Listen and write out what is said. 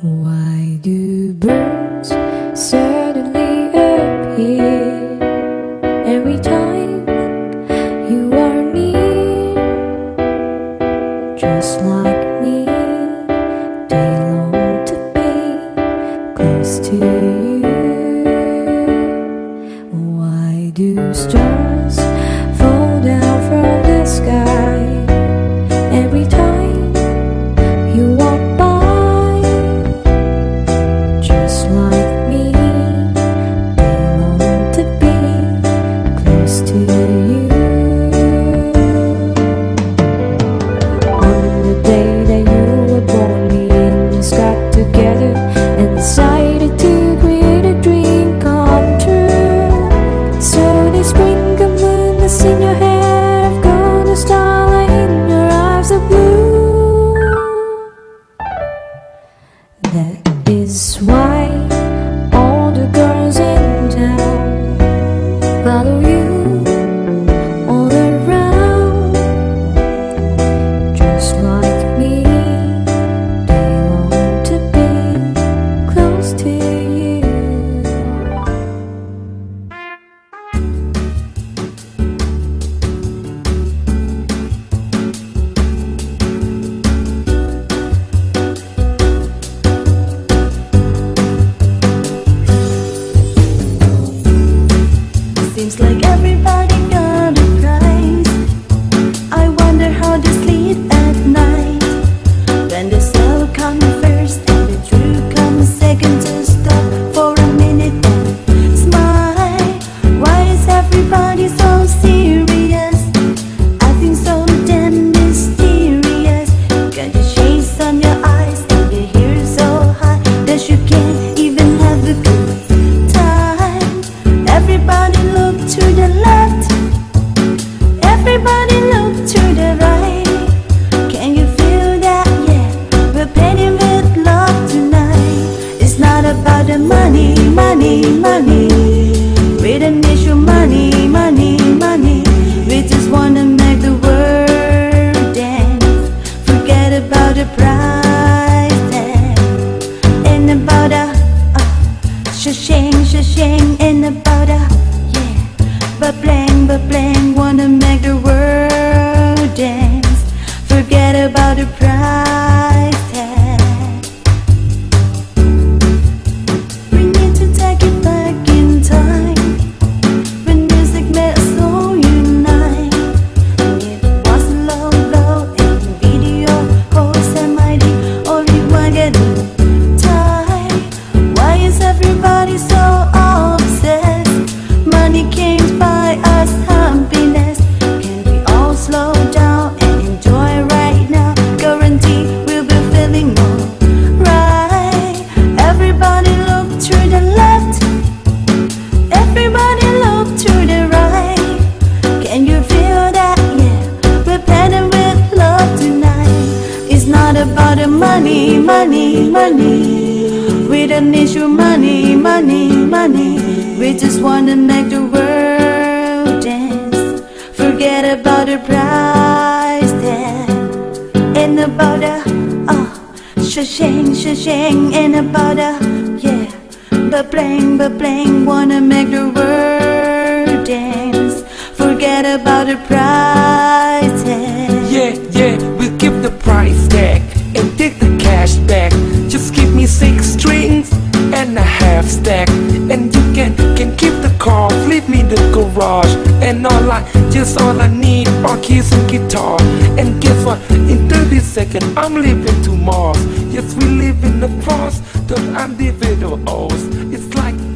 Why do birds suddenly appear every time you are near? Just like me, they long to be close to you. Why do stars? in your head. like everybody money, money. We don't need your money, money, money. We just wanna make the world dance. Forget about the price tag and about the uh, oh, shushing, shushing, and about the yeah, but bling, but bling. Wanna make the world dance. Forget about the price. me the garage And all I, just all I need are keys and guitar. And guess what, in 30 seconds I'm leaving to Mars. Yes, we live in the past, though individuals It's like